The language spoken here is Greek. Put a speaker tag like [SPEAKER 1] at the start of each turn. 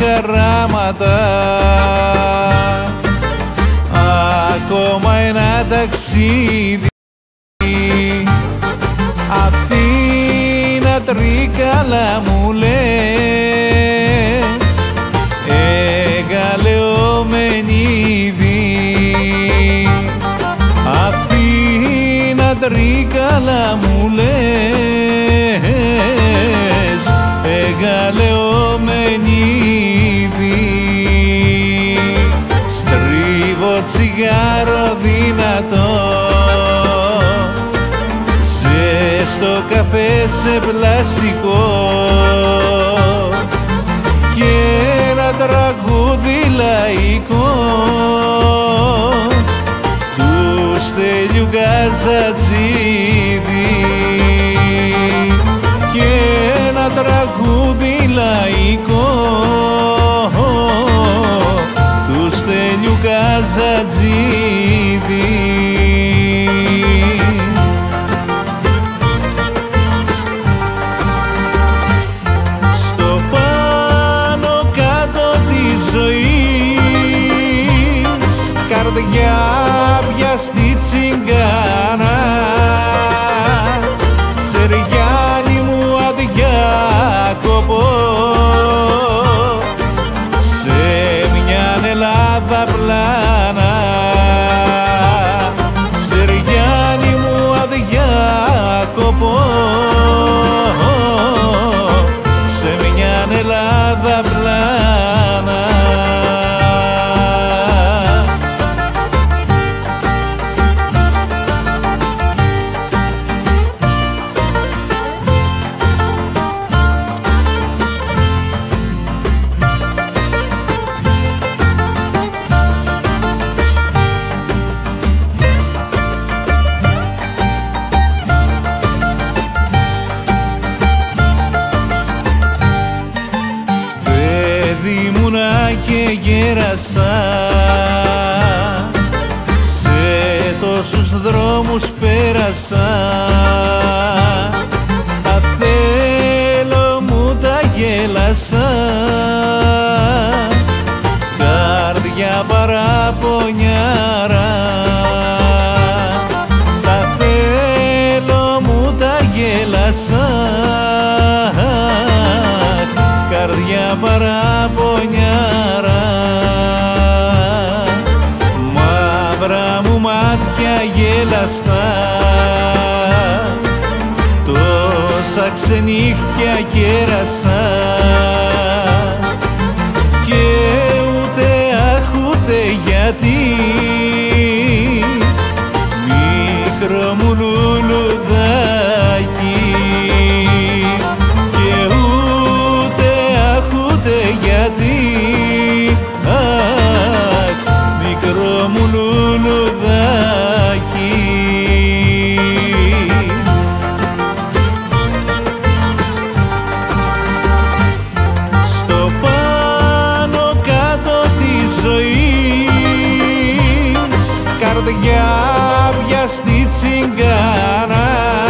[SPEAKER 1] χαράματα ακόμα ένα ταξίδι. Αθήνα τρίκαλα μου λες. Εγκαλεωμένη Αθήνα τρίκαλα μου λες καφέ σε πλαστικό. Και ένα τραγούδι λαϊκό love και γέρασα σε τόσους δρόμους πέρασα. Τα θέλω μου τα γέλασα. Καρδιά παραπονιάρα. Τα θέλω μου τα γέλασα μάτια γέλαστα. Τόσα ξενύχτια κέρασα καρδιά πια στη τσιγκάνα